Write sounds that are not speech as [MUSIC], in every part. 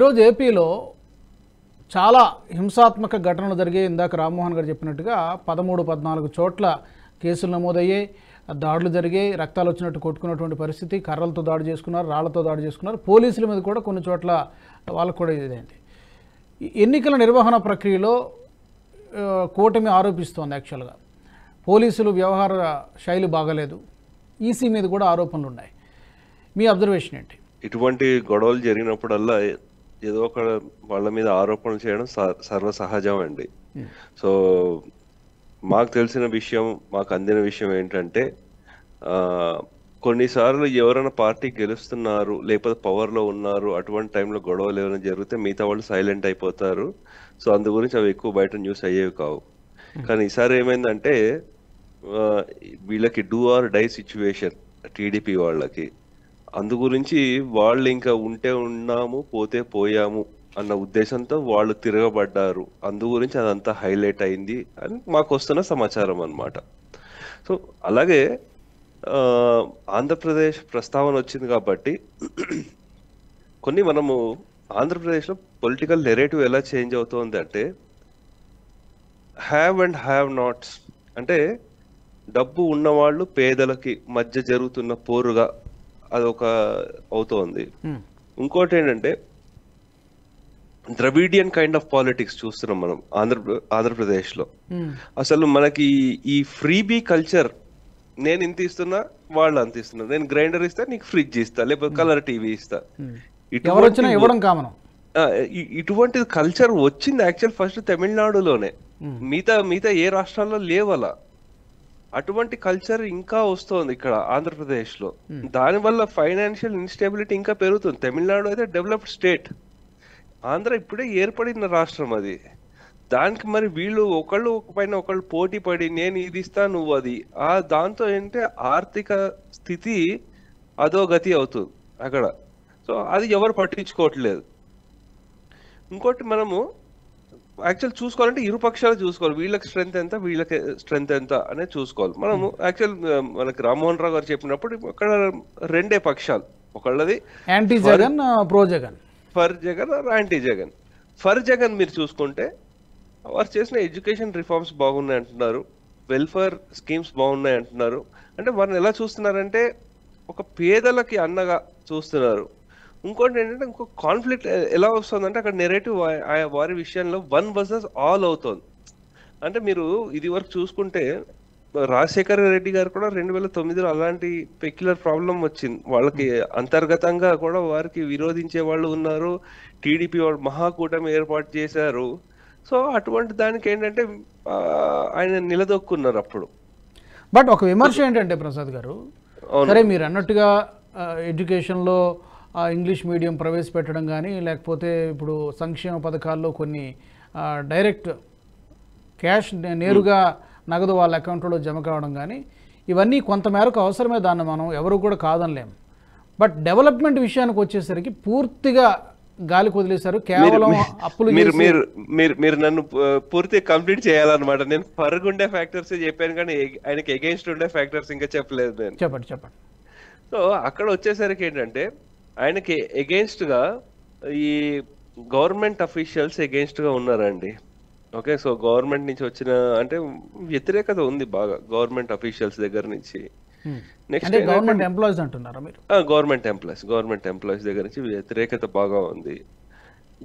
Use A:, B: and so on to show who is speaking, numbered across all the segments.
A: ఈరోజు ఏపీలో చాలా హింసాత్మక ఘటనలు జరిగాయి. ఇందాక రామ్మోహన్ గారు చెప్పినట్టుగా పదమూడు పద్నాలుగు చోట్ల కేసులు నమోదయ్యాయి. దాడులు జరిగాయి. రక్తాలు వచ్చినట్టు కొట్టుకున్నటువంటి పరిస్థితి. కర్రలతో దాడి చేసుకున్నారు రాళ్ళతో దాడి చేసుకున్నారు. పోలీసుల మీద కూడా కొన్ని చోట్ల వాళ్ళకు కూడా ఇదైంది ఎన్నికల నిర్వహణ ప్రక్రియలో కూటమి ఆరోపిస్తోంది యాక్చువల్గా. పోలీసులు వ్యవహార శైలి బాగలేదు. ఈసీ మీద కూడా ఆరోపణలు ఉన్నాయి మీ అబ్జర్వేషన్ ఏంటి?
B: ఇటువంటి గొడవలు జరిగినప్పుడల్లా ఏదో ఒక వాళ్ళ మీద ఆరోపణలు చేయడం స- సర్వసహజం అండి సో మాకు తెలిసిన విషయం మాకు అందిన విషయం ఏంటంటే కొన్నిసార్లు ఎవరైనా పార్టీ గెలుస్తున్నారు లేకపోతే పవర్లో ఉన్నారు అటువంటి టైంలో గొడవలు ఏమైనా జరిగితే మిగతా వాళ్ళు సైలెంట్ అయిపోతారు. సో అందు గురించి అవి ఎక్కువ బయట న్యూస్ అయ్యేవి కావు. కానీ ఈసారి ఏమైందంటే వీళ్ళకి do or die situation TDP వాళ్ళకి. అందు గురించి వాళ్ళు ఇంకా ఉంటే ఉన్నాము పోతే పోయాము అన్న ఉద్దేశంతో వాళ్ళు తిరగబడ్డారు. అందు గురించి అదంతా హైలైట్ అయింది అని మాకు వస్తున్న సమాచారం అన్నమాట. సో అలాగే ఆంధ్రప్రదేశ్ ప్రస్తావన వచ్చింది కాబట్టి [CLEARS THROAT] కొన్ని మనము ఆంధ్రప్రదేశ్లో పొలిటికల్ నెరేటివ్ ఎలా చేంజ్ అవుతోంది అంటే హ్యావ్ అండ్ హ్యావ్ నాట్స్ అంటే డబ్బు ఉన్నవాళ్ళు పేదలకి మధ్య జరుగుతున్న పోరుగా అదొక అవుతోంది. ఇంకోటి ఏంటంటే ద్రవిడియన్ కైండ్ ఆఫ్ పాలిటిక్స్ చూస్తున్నాం మనం ఆంధ్ర
A: ఆంధ్రప్రదేశ్లో.
B: అసలు మనకి ఈ ఫ్రీబీ కల్చర్ నేను ఇంత ఇస్తున్నా వాళ్ళు అంత ఇస్తున్నా నేను గ్రైండర్ ఇస్తా నీకు ఫ్రిడ్జ్ ఇస్తా లేకపోతే కలర్ టీవీ ఇస్తా. ఇటువంటి కల్చర్ వచ్చింది యాక్చువల్ ఫస్ట్ తమిళనాడులోనే. మిగతా మిగతా ఏ రాష్ట్రాల్లో లేవలా. అటువంటి కల్చర్ ఇంకా వస్తోంది ఇక్కడ ఆంధ్రప్రదేశ్లో దానివల్ల ఫైనాన్షియల్ ఇన్స్టెబిలిటీ ఇంకా పెరుగుతుంది. తమిళనాడు అయితే డెవలప్డ్ స్టేట్ ఆంధ్ర ఇప్పుడే ఏర్పడిన రాష్ట్రం అది. దానికి మరి వీళ్ళు ఒకళ్ళు ఒక పైన ఒకళ్ళు పోటీ పడి నేను ఇది ఇస్తా నువ్వు అది. ఆ దాంతో ఏంటంటే ఆర్థిక స్థితి అదో గతి అవుతుంది అక్కడ. సో అది ఎవరు పట్టించుకోవట్లేదు. ఇంకోటి మనము యాక్చువల్ చూసుకోవాలంటే ఇరు పక్షాలు చూసుకోవాలి. వీళ్ళకి స్ట్రెంత్ ఎంత వీళ్ళకి స్ట్రెంత్ ఎంత అనేది చూసుకోవాలి. మనము యాక్చువల్ మనకి రామ్మోహన్ రావు గారు చెప్పినప్పుడు అక్కడ రెండే పక్షాలు. ఒకళ్ళది
A: anti Jagan pro Jagan.
B: For Jagan anti Jagan. For Jagan మీరు చూసుకుంటే వారు చేసిన ఎడ్యుకేషన్ రిఫార్మ్స్ బాగున్నాయి అంటున్నారు. వెల్ఫేర్ స్కీమ్స్ బాగున్నాయి అంటున్నారు. అంటే వారిని ఎలా చూస్తున్నారంటే ఒక పేదలకి అన్నగా చూస్తున్నారు. ఇంకోటి ఏంటంటే ఇంకో కాన్ఫ్లిక్ట్ ఎలా వస్తుందంటే అక్కడ నెరేటివ్ వారి విషయంలో వన్ వర్సెస్ ఆల్ అవుతుంది. అంటే మీరు ఇది వరకు చూసుకుంటే రాజశేఖర రెడ్డి గారు కూడా రెండు వేల తొమ్మిదిలో అలాంటి పెక్యులర్ ప్రాబ్లం వచ్చింది. వాళ్ళకి అంతర్గతంగా కూడా వారికి విరోధించే వాళ్ళు ఉన్నారు. టీడీపీ వాళ్ళు మహాకూటమి ఏర్పాటు చేశారు. సో అటువంటి దానికి ఏంటంటే ఆయన నిలదొక్కున్నారు అప్పుడు.
A: బట్ ఒక విమర్శ ఏంటంటే ప్రసాద్ గారు. సరే మీరు అన్నట్టుగా ఎడ్యుకేషన్లో ఇంగ్లీష్ మీడియం ప్రవేశపెట్టడం కానీ లేకపోతే ఇప్పుడు సంక్షేమ పథకాల్లో కొన్ని డైరెక్ట్ క్యాష్ నేరుగా నగదు వాళ్ళ అకౌంట్లో జమ కావడం కానీ ఇవన్నీ కొంతమేరకు అవసరమే దాన్ని మనం ఎవరు కూడా కాదనలేం. బట్ డెవలప్మెంట్ విషయానికి వచ్చేసరికి పూర్తిగా గాలికి వదిలేశారు కేవలం అప్పులు
B: మీరు మీరు మీరు మీరు నన్ను పూ- పూర్తిగా కంప్లీట్ చేయాలన్నమాట. నేను ఫర్గ్ ఉండే ఫ్యాక్టర్స్ చెప్పాను కానీ ఆయనకి ఎగెన్స్ట్ ఉండే ఫ్యాక్టర్స్ ఇంకా చెప్పలేదు నేను.
A: చెప్పండి చెప్పండి.
B: సో అక్కడ వచ్చేసరికి ఏంటంటే ఆయనకి ఎగెన్స్ట్గా ఈ గవర్నమెంట్ అఫీషియల్స్ ఎగెన్స్ట్గా ఉన్నారండి. ఓకే సో గవర్నమెంట్ నుంచి వచ్చిన అంటే వ్యతిరేకత ఉంది బాగా గవర్నమెంట్ అఫీషియల్స్ దగ్గర నుంచి. నెక్స్ట్
A: గవర్నమెంట్ ఎంప్లాయీస్ అంటున్నారా మీరు?
B: గవర్నమెంట్ ఎంప్లాయీస్ గవర్నమెంట్ ఎంప్లాయీస్ దగ్గర నుంచి వ్యతిరేకత బాగా ఉంది.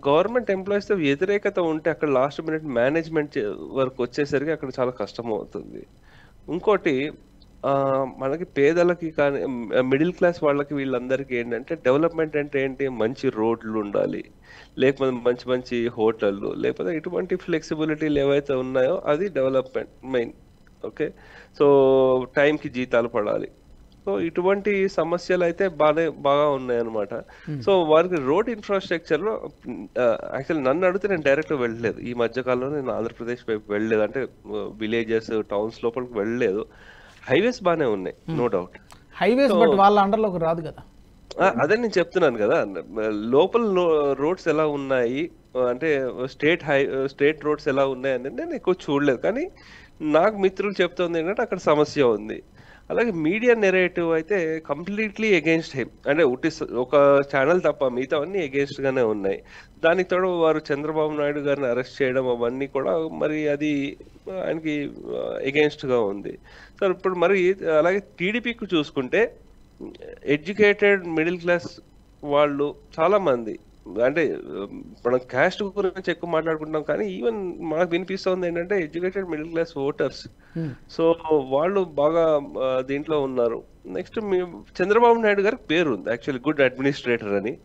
B: గవర్నమెంట్ ఎంప్లాయీస్తో వ్యతిరేకత ఉంటే అక్కడ లాస్ట్ మినిట్ మేనేజ్మెంట్ వరకు వచ్చేసరికి అక్కడ చాలా కష్టం అవుతుంది. ఇంకోటి మనకి పేదలకి కానీ మిడిల్ క్లాస్ వాళ్ళకి వీళ్ళందరికీ ఏంటంటే డెవలప్మెంట్ అంటే ఏంటి? మంచి రోడ్లు ఉండాలి. లేకపోతే మంచి మంచి హోటళ్ళు లేకపోతే ఇటువంటి ఫ్లెక్సిబిలిటీలు ఏవైతే ఉన్నాయో అది డెవలప్మెంట్ మెయిన్. ఓకే? సో టైంకి జీతాలు పడాలి. సో ఇటువంటి సమస్యలు అయితే బాగానే బాగా ఉన్నాయన్నమాట. సో వారికి రోడ్ ఇన్ఫ్రాస్ట్రక్చర్లో యాక్చువల్ నన్ను అడిగితే నేను డైరెక్ట్ వెళ్ళలేదు. ఈ మధ్య కాలంలో నేను ఆంధ్రప్రదేశ్ వైపు వెళ్ళలేదు. అంటే విలేజెస్ టౌన్స్ లోపలికి వెళ్ళలేదు. హైవేస్ బాగానే ఉన్నాయి నో డౌట్
A: హైవేస్ బట్ వాళ్ళ అండర్లోకి రాదు కదా.
B: అదే నేను చెప్తున్నాను కదా లోపల రోడ్స్ ఎలా ఉన్నాయి అంటే స్టేట్ హై స్టేట్ రోడ్స్ ఎలా ఉన్నాయి అనేది నేను ఎక్కువ చూడలేదు. కానీ నాకు మిత్రులు చెప్తుంది ఏంటంటే అక్కడ సమస్య ఉంది. అలాగే మీడియా నెరేటివ్ అయితే కంప్లీట్లీ అగేన్స్ట్ హిమ్ అంటే ఉట్టి ఒక ఛానల్ తప్ప మిగతావన్నీ against గానే ఉన్నాయి. దానికి తోడు వారు చంద్రబాబు నాయుడు గారిని అరెస్ట్ చేయడం అవన్నీ కూడా మరి అది ఆయనకి against గా ఉంది. సో ఇప్పుడు మరి అలాగే టీడీపీకి చూసుకుంటే ఎడ్యుకేటెడ్ మిడిల్ క్లాస్ వాళ్ళు చాలా మంది. అంటే మనం క్యాస్ట్ గురించి ఎక్కువ మాట్లాడుకుంటాం కానీ ఈవెన్ మనకు వినిపిస్తుంది ఏంటంటే educated middle class voters.
A: Hmm.
B: So వాళ్ళు బాగా దీంట్లో ఉన్నారు. నెక్స్ట్ చంద్రబాబు నాయుడు గారికి పేరు ఉంది యాక్చువల్లీ గుడ్ అడ్మినిస్ట్రేటర్ అని.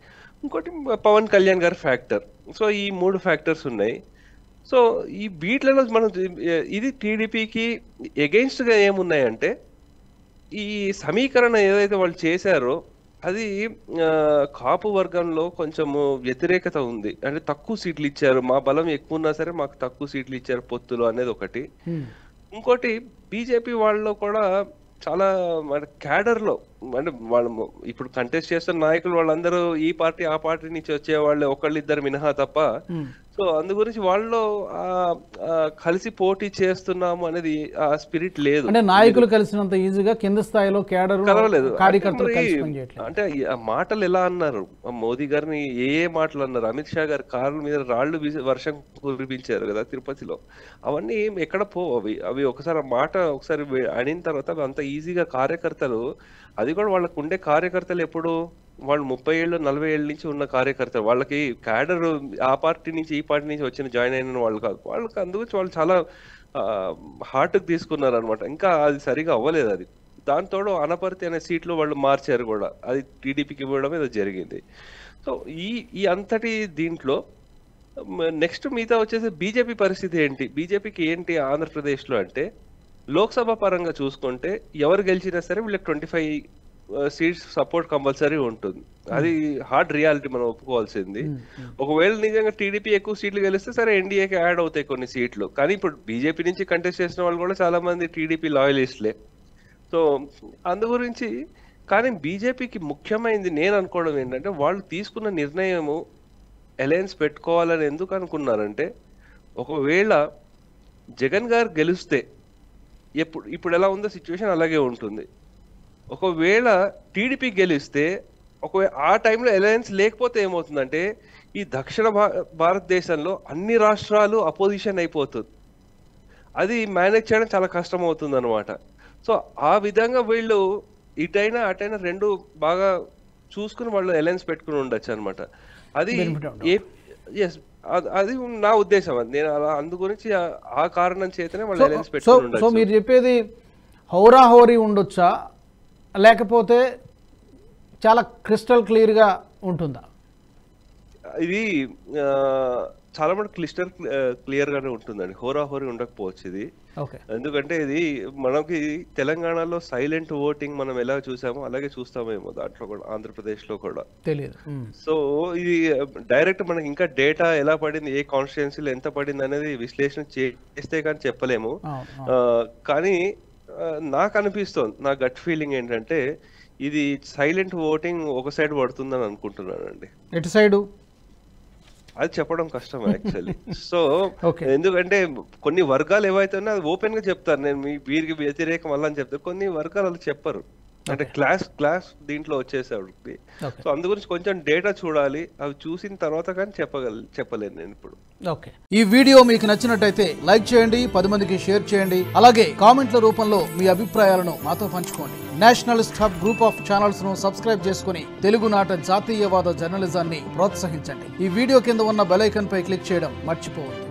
B: ఇంకోటి పవన్ కళ్యాణ్ గారి ఫ్యాక్టర్. సో ఈ మూడు ఫ్యాక్టర్స్ ఉన్నాయి. సో ఈ వీటిలలో మనం ఇది- టీడీపీకి ఎగెన్స్ట్గా ఏమున్నాయంటే ఈ సమీకరణ ఏదైతే వాళ్ళు చేశారో అది కాపు వర్గంలో కొంచెము వ్యతిరేకత ఉంది. అంటే తక్కువ సీట్లు ఇచ్చారు. మా బలం ఎక్కువ ఉన్నా సరే మాకు తక్కువ సీట్లు ఇచ్చారు పొత్తులు అనేది ఒకటి. ఇంకోటి బీజేపీ వాళ్ళలో కూడా చాలా మన క్యాడర్లో అంటే వాళ్ళు ఇప్పుడు కంటెస్ట్ చేస్తున్న నాయకులు వాళ్ళందరూ ఈ పార్టీ ఆ పార్టీ నుంచి వచ్చే వాళ్ళు ఒకళ్ళు ఇద్దరు మినహా తప్ప. సో అందు గురించి ఆ, కలిసి పోటీ చేస్తున్నాము అనేది ఆ స్పిరిట్ లేదు.
A: అంటే నాయకులు కలిసినంత ఈజీగా కింద స్థాయిలో కేడర్
B: కలవలేదు. అంటే మాటలు ఎలా అన్నారు? మోదీ గారిని ఏ ఏ మాటలు అన్నారు? అమిత్ షా గారి కార్ల మీద రాళ్ళు వర్షం కురిపించారు కదా తిరుపతిలో. అవన్నీ ఎక్కడ పోవు అవి. అవి ఒకసారి మాట ఒకసారి అనిన తర్వాత అంత ఈజీగా కార్యకర్తలు అది కూడా వాళ్ళకు ఉండే కార్యకర్తలు ఎప్పుడు వాళ్ళు ముప్పై ఏళ్ళు నలభై ఏళ్ళ నుంచి ఉన్న కార్యకర్తలు. వాళ్ళకి క్యాడర్ ఆ పార్టీ నుంచి ఈ పార్టీ నుంచి వచ్చిన జాయిన్ అయిన వాళ్ళు కాదు. వాళ్ళకి అందుకు వాళ్ళు చాలా హార్ట్కి తీసుకున్నారు అనమాట ఇంకా అది సరిగా అవ్వలేదు అది. దాంతో అనపర్తి అనే సీట్లు వాళ్ళు మార్చారు కూడా. అది టీడీపీకి ఇవ్వడం ఏదో జరిగింది. సో ఈ ఈ అంతటి దీంట్లో నెక్స్ట్ మిగతా వచ్చేసి బీజేపీ పరిస్థితి ఏంటి? బీజేపీకి ఏంటి ఆంధ్రప్రదేశ్లో అంటే లోక్సభ పరంగా చూసుకుంటే ఎవరు గెలిచినా సరే వీళ్ళకి twenty five seats support compulsory ఉంటుంది. అది హార్డ్ రియాలిటీ మనం ఒప్పుకోవాల్సింది. ఒకవేళ నిజంగా టీడీపీ ఎక్కువ సీట్లు గెలిస్తే సరే ఎన్డీఏకి యాడ్ అవుతాయి కొన్ని సీట్లు. కానీ ఇప్పుడు బీజేపీ నుంచి కంటెస్ట్ చేసిన వాళ్ళు కూడా చాలా మంది టీడీపీ లాయలిస్ట్లే సో అందు గురించి కానీ బీజేపీకి ముఖ్యమైనది నేను అనుకోవడం ఏంటంటే వాళ్ళు తీసుకున్న నిర్ణయము అలయన్స్ పెట్టుకోవాలని ఎందుకు అనుకున్నారంటే ఒకవేళ జగన్ గారు గెలిస్తే ఎప్పుడు ఇప్పుడు ఎలా ఉందో సిచ్యువేషన్ అలాగే ఉంటుంది. ఒకవేళ టీడీపీ గెలిస్తే ఒకవేళ ఆ టైంలో అలయన్స్ లేకపోతే ఏమవుతుందంటే ఈ దక్షిణ భా- భారతదేశంలో అన్ని రాష్ట్రాలు అపోజిషన్ అయిపోతుంది. అది మేనేజ్ చేయడం చాలా కష్టం అవుతుంది అనమాట సో ఆ విధంగా వీళ్ళు ఇటైనా అటైనా రెండు బాగా చూసుకుని వాళ్ళు అలయన్స్ పెట్టుకుని ఉండొచ్చు అనమాట అది. ఏ ఎస్ అది నా ఉద్దేశం అది. నేను అలా అందు గురించి ఆ- కారణం చేతనే వాళ్ళు
A: సో
B: అలయన్స్
A: సో
B: పెట్టుకుని
A: సో మీరు చెప్పేది హౌరాహోరీ ఉండొచ్చా? లేకపోతే చాలా క్రిస్టల్ క్లియర్గా ఉంటుందా?
B: ఇది చాలా మటుకు క్లిస్టర్ క్లియర్ గానే ఉంటుందండి. హోరాహోరీ ఉండకపోవచ్చు ఇది.
A: ఓకే.
B: ఎందుకంటే ఇది మనకి తెలంగాణలో సైలెంట్ ఓటింగ్ మనం ఎలా చూసామో అలాగే చూస్తామేమో దాంట్లో కూడా ఆంధ్రప్రదేశ్లో కూడా
A: తెలియదు.
B: సో ఇది డైరెక్ట్ మనకి ఇంకా డేటా ఎలా పడింది ఏ కాన్స్టిట్యున్సీలో ఎంత పడింది అనేది విశ్లేషణ చేస్తే కానీ చెప్పలేము. కానీ నాకు అనిపిస్తోంది నా గట్ ఫీలింగ్ ఏంటంటే ఇది సైలెంట్ ఓటింగ్ ఒక సైడ్ పడుతుందని అనుకుంటున్నానండి.
A: ఎటు సైడు?
B: అది చెప్పడం కష్టం యాక్చువల్లీ సో. [LAUGHS] ఎందుకంటే కొన్ని వర్గాలు ఏవైతే ఉన్నాయో అది ఓపెన్గా చెప్తారు. నేను మీ వీరికి వ్యతిరేకం అలా అని చెప్తారు కొన్ని వర్గాలు అలా చెప్పరు. అంటే క్లాస్ క్లాస్ దీంట్లో వచ్చేసేవాడికి.
A: ఓకే
B: సో అందు గురించి కొంచెం డేటా చూడాలి. అవి చూసిన తర్వాత కానీ చెప్పగల చెప్పలేను నేను ఇప్పుడు.
A: ఓకే ఈ వీడియో మీకు నచ్చినట్టయితే లైక్ చేయండి పది మందికి షేర్ చేయండి. అలాగే కామెంట్ల రూపంలో మీ అభిప్రాయాలను మాతో పంచుకోండి. నేషనలిస్ట్ స్టాఫ్ గ్రూప్ ఆఫ్ ఛానల్స్ను సబ్స్క్రైబ్ చేసుకుని తెలుగునాట జాతీయవాద జర్నలిజాన్ని ప్రోత్సహించండి. ఈ వీడియో కింద ఉన్న బెలైకన్ పై క్లిక్ చేయడం మర్చిపోవద్దు.